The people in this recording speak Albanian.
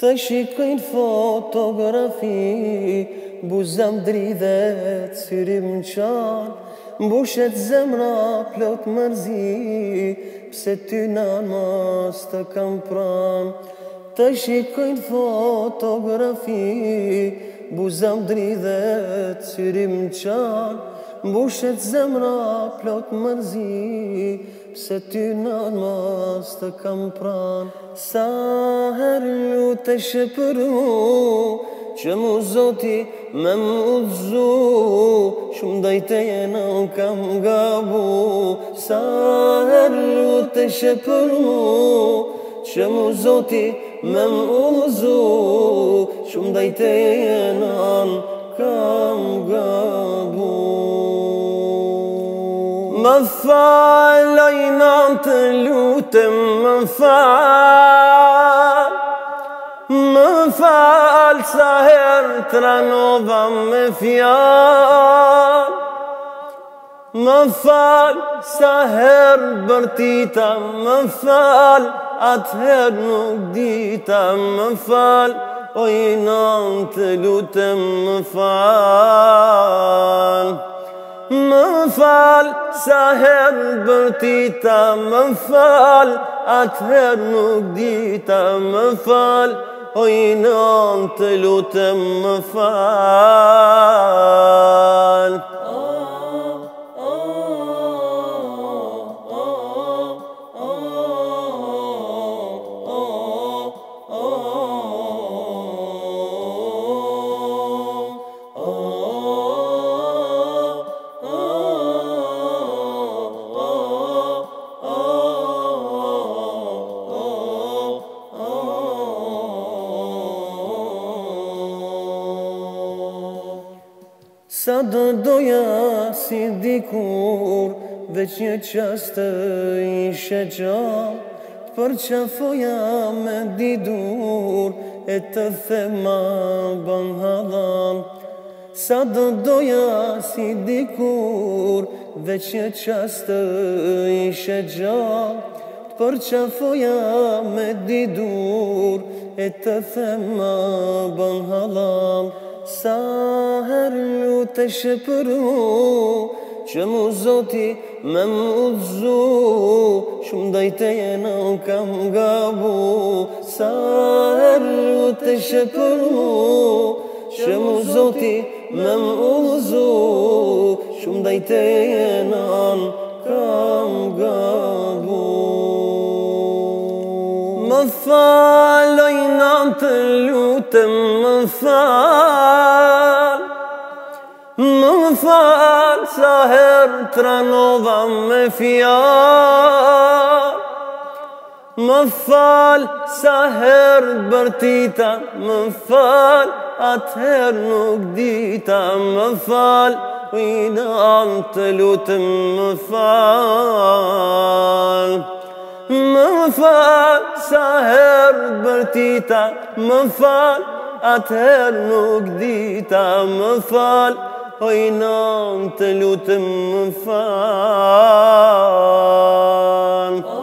Të shikojnë fotografi Buzam dridhet, syrim qan Mbushet zemra plot mërzi Pse ty në mas të kam pran Të shikojnë fotografi Buzam dridhet, syrim qan mbushet zemra plot mërzi, pse ty në mas të kam pran. Sa her lute shëpërmu, që mu zoti me mu zu, shumë dajte e në kam gabu. Sa her lute shëpërmu, që mu zoti me mu zu, shumë dajte e në kam gabu. falaj në të lutëm, më falë, më falë sa herë të ranova me fjarë, më falë sa herë bërtita, më falë atë herë nuk dita, më falë, Oj në të lutëm, më falë. Më falë, sa herë bërtita më falë, atëherë nuk di ta më falë, oj nëmë të lutëm më falë. Sa do doja si dikur veç një qasë të ishe gjall Për që foja me didur E të thema ban halal Sa do doja si dikur veç një qasë të ishe gjall Për që foja me didur E të thema ban halal sa her lutë shëpëru që mu zoti me mu zu shumë dajte e në kam gabu sa her lutë shëpëru që mu zoti me mu shumë dajte e në kam gabu më faloj në të lutëm më fal Më fal sa herë të ranova me fjal Më fal sa herë të bërtita më fal Atëherë nuk dita më fal në antë lutëm më fal sa herë bërtita Më falë, atëherë nuk dita Më falë, oj nëmë të lutë më falë